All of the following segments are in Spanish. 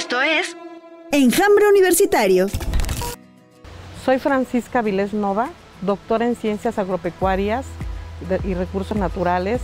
Esto es Enjambre Universitario. Soy Francisca Vilés Nova, doctora en Ciencias Agropecuarias y Recursos Naturales,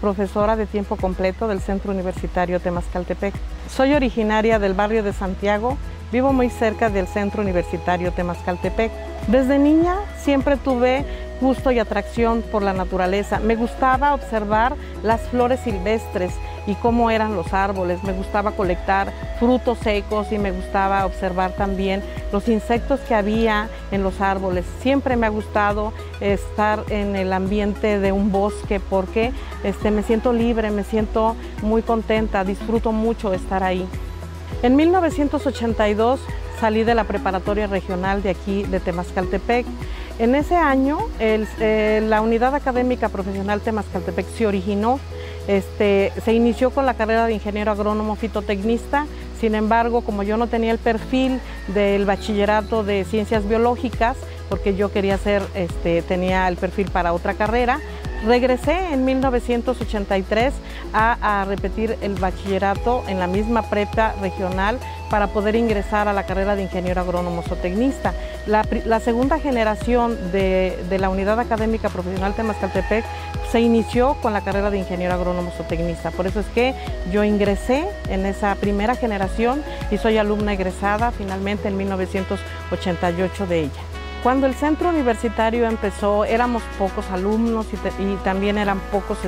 profesora de tiempo completo del Centro Universitario Temascaltepec. Soy originaria del barrio de Santiago, vivo muy cerca del Centro Universitario Temascaltepec. Desde niña siempre tuve gusto y atracción por la naturaleza. Me gustaba observar las flores silvestres y cómo eran los árboles. Me gustaba colectar frutos secos y me gustaba observar también los insectos que había en los árboles. Siempre me ha gustado estar en el ambiente de un bosque porque este, me siento libre, me siento muy contenta, disfruto mucho estar ahí. En 1982 salí de la preparatoria regional de aquí de Temascaltepec en ese año, eh, la Unidad Académica Profesional Temascaltepec se originó, este, se inició con la carrera de ingeniero agrónomo fitotecnista, sin embargo, como yo no tenía el perfil del bachillerato de ciencias biológicas, porque yo quería hacer, este, tenía el perfil para otra carrera, Regresé en 1983 a, repetir el bachillerato en la misma prepa regional para poder ingresar a la carrera de ingeniero agrónomo zootecnista. La, segunda generación de, la Unidad Académica Profesional Temascaltepec se inició con la carrera de ingeniero agrónomo zootecnista. Por eso es que yo ingresé en esa primera generación y soy alumna egresada finalmente en 1988 de ella. Cuando el centro universitario empezó éramos pocos alumnos y, también eran pocos,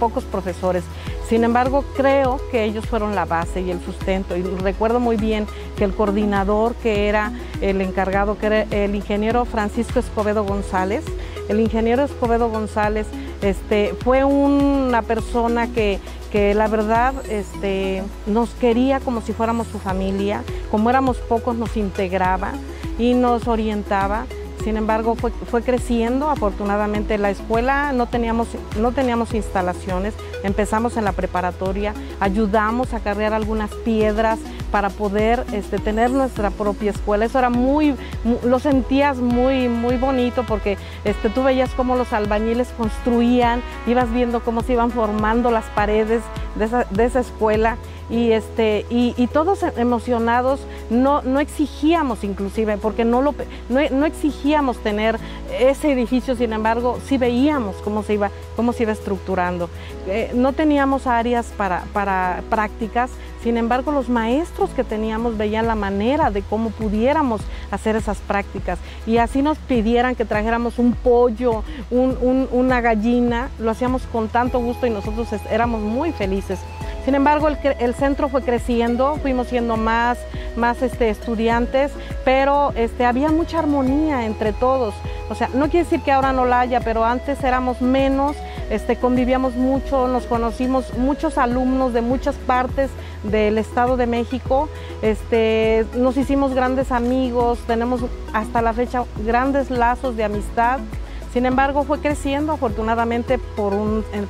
pocos profesores. Sin embargo, creo que ellos fueron la base y el sustento. Y recuerdo muy bien que el coordinador, que era el encargado, que era el ingeniero Francisco Escobedo González, el ingeniero Escobedo González este, fue una persona que, que la verdad este, nos quería como si fuéramos su familia, como éramos pocos nos integraba y nos orientaba. Sin embargo, fue, creciendo. Afortunadamente, la escuela no teníamos, no teníamos instalaciones. Empezamos en la preparatoria, ayudamos a cargar algunas piedras para poder este, tener nuestra propia escuela. Eso era muy, lo sentías muy, muy bonito porque este, tú veías cómo los albañiles construían, ibas viendo cómo se iban formando las paredes de esa, de esa escuela y, este, y, todos emocionados, no, no, exigíamos inclusive, porque no, lo, no, exigíamos tener ese edificio, sin embargo, sí veíamos cómo se iba, cómo se iba estructurando. Eh, no teníamos áreas para, para prácticas, sin embargo, los maestros que teníamos veían la manera de cómo pudiéramos hacer esas prácticas y así nos pidieran que trajéramos un pollo, una gallina, lo hacíamos con tanto gusto y nosotros éramos muy felices. Sin embargo, el, centro fue creciendo, fuimos siendo más, más este, estudiantes, pero este, había mucha armonía entre todos. O sea, no quiere decir que ahora no la haya, pero antes éramos menos, este, convivíamos mucho, nos conocimos muchos alumnos de muchas partes del Estado de México, nos hicimos grandes amigos, tenemos hasta la fecha grandes lazos de amistad. Sin embargo, fue creciendo afortunadamente por,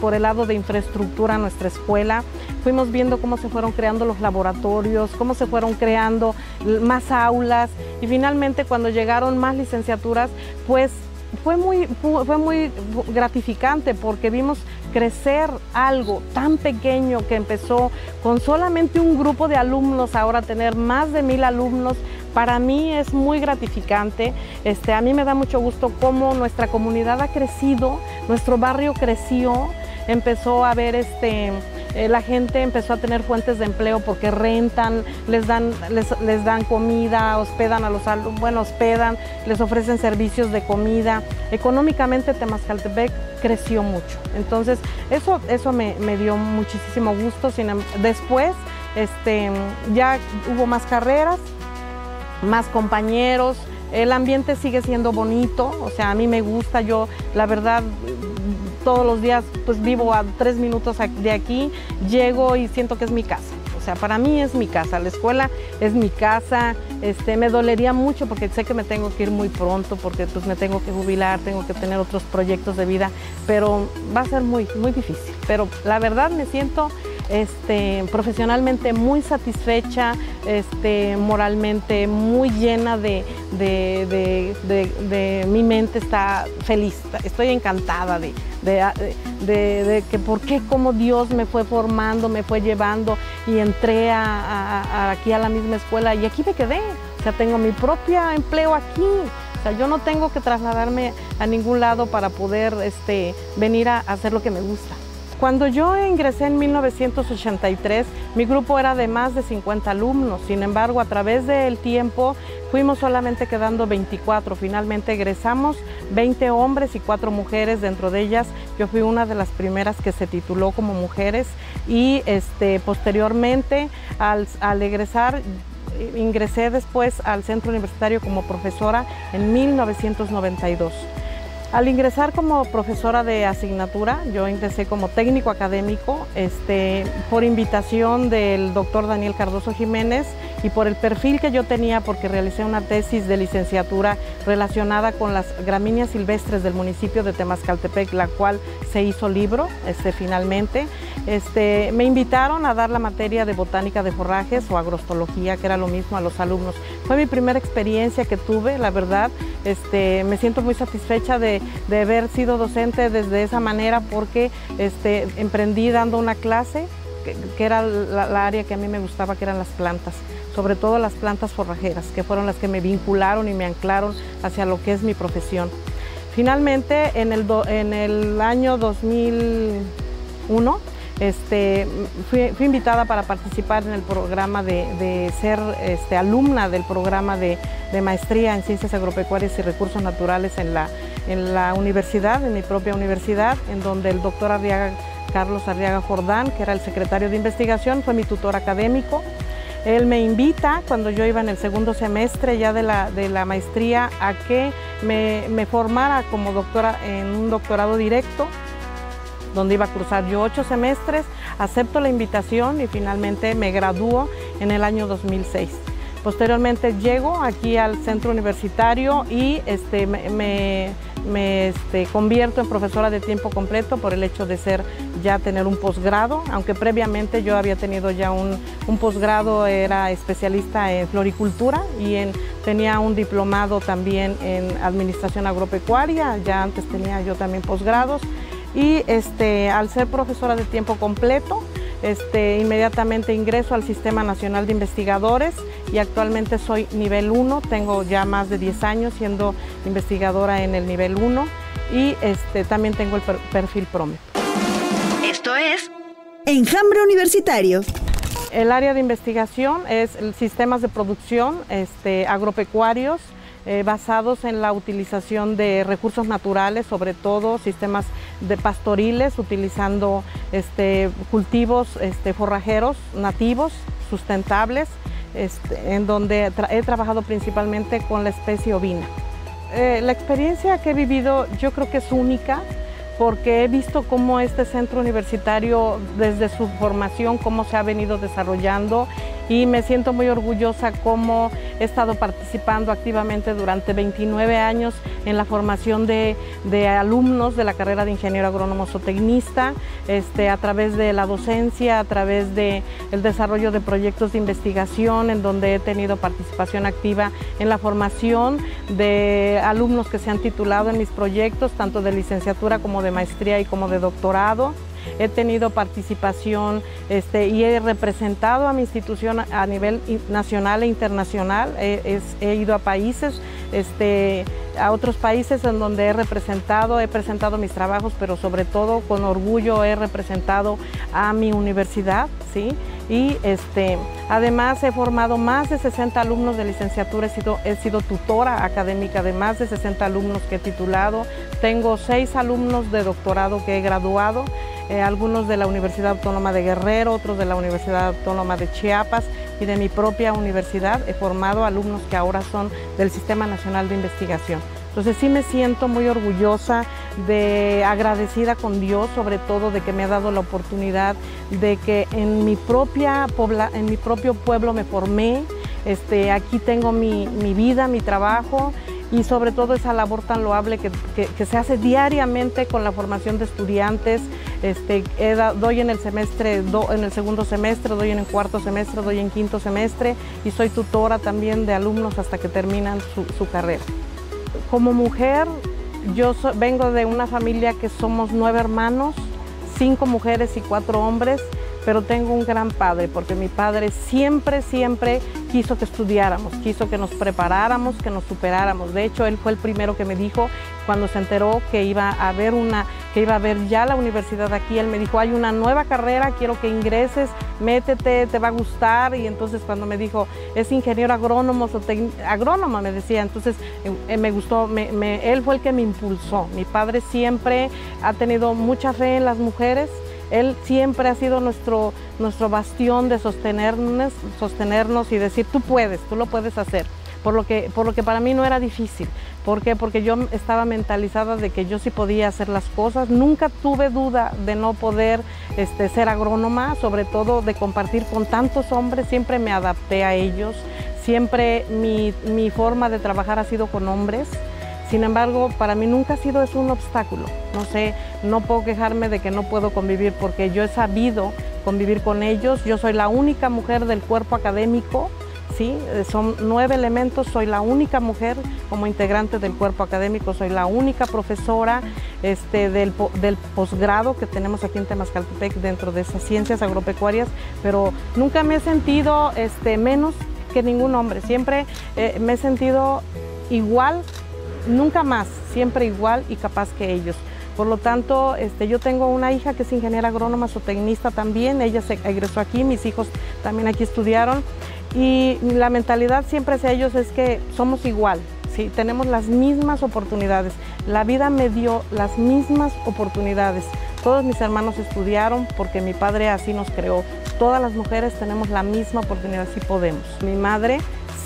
por el lado de infraestructura nuestra escuela. Fuimos viendo cómo se fueron creando los laboratorios, cómo se fueron creando más aulas y finalmente cuando llegaron más licenciaturas, pues fue muy, fue muy gratificante porque vimos crecer algo tan pequeño que empezó con solamente un grupo de alumnos, ahora tener más de mil alumnos, para mí es muy gratificante. Este, a mí me da mucho gusto cómo nuestra comunidad ha crecido, nuestro barrio creció, empezó a haber este, eh, la gente empezó a tener fuentes de empleo porque rentan, les dan, les, dan comida, hospedan a los alumnos, bueno, hospedan, les ofrecen servicios de comida. Económicamente Temascaltepec creció mucho. Entonces, eso, eso me, dio muchísimo gusto. Em, después, este, ya hubo más carreras, más compañeros, el ambiente sigue siendo bonito, o sea, a mí me gusta, yo la verdad todos los días pues vivo a tres minutos de aquí, llego y siento que es mi casa. O sea, para mí es mi casa, la escuela es mi casa, este, me dolería mucho porque sé que me tengo que ir muy pronto, porque pues me tengo que jubilar, tengo que tener otros proyectos de vida, pero va a ser muy, muy difícil. Pero la verdad me siento este, profesionalmente muy satisfecha, este, moralmente muy llena de, mi mente está feliz, estoy encantada de, que por qué, cómo Dios me fue formando, me fue llevando y entré aquí a la misma escuela y aquí me quedé. O sea, tengo mi propio empleo aquí. O sea, yo no tengo que trasladarme a ningún lado para poder este, venir a hacer lo que me gusta. Cuando yo ingresé en 1983, mi grupo era de más de 50 alumnos. Sin embargo, a través del tiempo fuimos solamente quedando 24. Finalmente egresamos 20 hombres y 4 mujeres. Dentro de ellas, yo fui una de las primeras que se tituló como mujeres y este, posteriormente al, al egresar ingresé después al centro universitario como profesora en 1992. Al ingresar como profesora de asignatura, yo ingresé como técnico académico este, por invitación del doctor Daniel Cardoso Jiménez y por el perfil que yo tenía porque realicé una tesis de licenciatura relacionada con las gramíneas silvestres del municipio de Temascaltepec, la cual se hizo libro este, finalmente. Este, me invitaron a dar la materia de botánica de forrajes o agrostología, que era lo mismo a los alumnos. Fue mi primera experiencia que tuve, la verdad. Este, me siento muy satisfecha de de haber sido docente desde esa manera porque este, emprendí dando una clase que, era la, área que a mí me gustaba, que eran las plantas, sobre todo las plantas forrajeras, que fueron las que me vincularon y me anclaron hacia lo que es mi profesión. Finalmente, en el, en el año 2001, este, fui, invitada para participar en el programa de, ser este, alumna del programa de, maestría en ciencias agropecuarias y recursos naturales en la, universidad, en mi propia universidad, en donde el doctor Arriaga, Carlos Arriaga Jordán, que era el secretario de investigación, fue mi tutor académico. Él me invita cuando yo iba en el segundo semestre ya de la, de la maestría a que me, me formara como doctora en un doctorado directo donde iba a cursar yo ocho semestres, acepto la invitación y finalmente me gradúo en el año 2006. Posteriormente llego aquí al centro universitario y este, me, este, convierto en profesora de tiempo completo por el hecho de ser ya tener un posgrado, aunque previamente yo había tenido ya un, un posgrado, era especialista en floricultura y en, tenía un diplomado también en administración agropecuaria, ya antes tenía yo también posgrados y este, al ser profesora de tiempo completo, este, inmediatamente ingreso al Sistema Nacional de Investigadores y actualmente soy nivel 1, tengo ya más de 10 años siendo investigadora en el nivel 1 y este, también tengo el perfil PROME. Esto es Enjambre Universitario. El área de investigación es sistemas de producción este, agropecuarios, eh, basados en la utilización de recursos naturales, sobre todo sistemas de pastoriles, utilizando este, cultivos este, forrajeros nativos, sustentables, este, en donde he trabajado principalmente con la especie ovina. Eh, la experiencia que he vivido yo creo que es única porque he visto cómo este centro universitario desde su formación, cómo se ha venido desarrollando y me siento muy orgullosa cómo he estado participando activamente durante 29 años en la formación de, alumnos de la carrera de ingeniero agrónomo zootecnista, este, a través de la docencia, a través del el desarrollo de proyectos de investigación en donde he tenido participación activa en la formación de alumnos que se han titulado en mis proyectos, tanto de licenciatura como de maestría y como de doctorado he tenido participación este, y he representado a mi institución a nivel nacional e internacional. He, ido a países, este, a otros países en donde he representado, he presentado mis trabajos, pero sobre todo con orgullo he representado a mi universidad, ¿sí? Y este, además he formado más de 60 alumnos de licenciatura, he sido, he sido tutora académica de más de 60 alumnos que he titulado, tengo seis alumnos de doctorado que he graduado, eh, algunos de la Universidad Autónoma de Guerrero, otros de la Universidad Autónoma de Chiapas y de mi propia universidad. He formado alumnos que ahora son del Sistema Nacional de Investigación. Entonces sí me siento muy orgullosa, de agradecida con Dios, sobre todo de que me ha dado la oportunidad de que en mi, propia en mi propio pueblo me formé, este, aquí tengo mi, mi vida, mi trabajo y sobre todo esa labor tan loable que, se hace diariamente con la formación de estudiantes, Este, doy en el semestre, en el segundo semestre, doy en el cuarto semestre, doy en quinto semestre y soy tutora también de alumnos hasta que terminan su, carrera. Como mujer, yo vengo de una familia que somos nueve hermanos, cinco mujeres y cuatro hombres pero tengo un gran padre porque mi padre siempre, siempre quiso que estudiáramos, quiso que nos preparáramos, que nos superáramos. De hecho, él fue el primero que me dijo cuando se enteró que iba a haber una, que iba a haber ya la universidad aquí, él me dijo, hay una nueva carrera, quiero que ingreses, métete, te va a gustar. Y entonces cuando me dijo, es ingeniero agrónomo agrónoma, me decía, entonces eh, me gustó, él fue el que me impulsó. Mi padre siempre ha tenido mucha fe en las mujeres él siempre ha sido nuestro, nuestro bastión de sostenernos, sostenernos y decir, tú puedes, tú lo puedes hacer. Por lo, que, por lo que para mí no era difícil. ¿Por qué? Porque yo estaba mentalizada de que yo sí podía hacer las cosas. Nunca tuve duda de no poder este, ser agrónoma, sobre todo de compartir con tantos hombres. Siempre me adapté a ellos. Siempre mi, mi forma de trabajar ha sido con hombres. Sin embargo, para mí nunca ha sido eso un obstáculo. No sé, no puedo quejarme de que no puedo convivir porque yo he sabido convivir con ellos. Yo soy la única mujer del cuerpo académico, ¿sí? Son nueve elementos, soy la única mujer como integrante del cuerpo académico, soy la única profesora este, del, posgrado que tenemos aquí en Temascaltepec dentro de esas ciencias agropecuarias, pero nunca me he sentido este, menos que ningún hombre. Siempre eh, me he sentido igual nunca más, siempre igual y capaz que ellos. Por lo tanto, este, yo tengo una hija que es ingeniera agrónoma tecnista también, ella se egresó aquí, mis hijos también aquí estudiaron y la mentalidad siempre hacia ellos es que somos igual, ¿sí? tenemos las mismas oportunidades. La vida me dio las mismas oportunidades. Todos mis hermanos estudiaron porque mi padre así nos creó. Todas las mujeres tenemos la misma oportunidad si podemos. Mi madre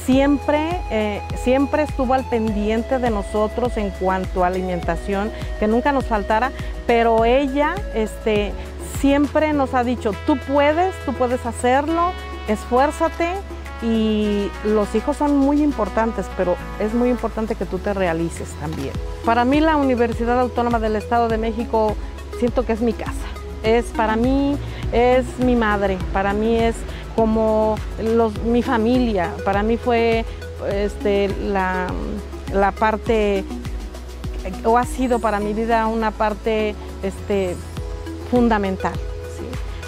siempre, eh, siempre estuvo al pendiente de nosotros en cuanto a alimentación, que nunca nos faltara, pero ella este, siempre nos ha dicho, tú puedes, tú puedes hacerlo, esfuérzate y los hijos son muy importantes, pero es muy importante que tú te realices también. Para mí la Universidad Autónoma del Estado de México siento que es mi casa, es para mí es mi madre, para mí es como mi familia. Para mí fue este, la, parte, o ha sido para mi vida una parte este, fundamental.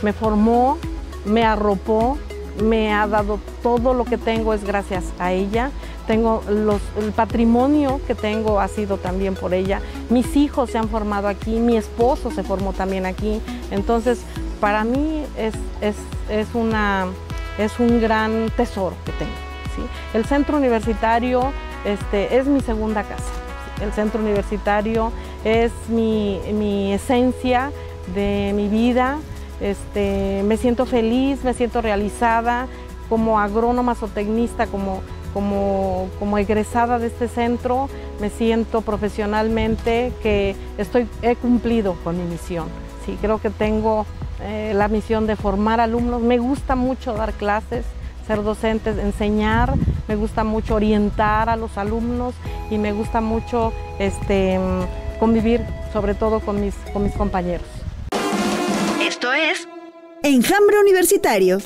Me formó, me arropó, me ha dado todo lo que tengo es gracias a ella. Tengo el patrimonio que tengo ha sido también por ella. Mis hijos se han formado aquí, mi esposo se formó también aquí. Entonces, para mí es, es, una, es un gran tesoro que tengo. ¿sí? El centro universitario este, es mi segunda casa. El centro universitario es mi, esencia de mi vida. Este, me siento feliz, me siento realizada como agrónoma o tecnista, como, como, como egresada de este centro, me siento profesionalmente que estoy, he cumplido con mi misión. Sí, creo que tengo eh, la misión de formar alumnos. Me gusta mucho dar clases, ser docentes, enseñar, me gusta mucho orientar a los alumnos y me gusta mucho este, convivir sobre todo con mis, con mis compañeros. Esto es Enjambre Universitario.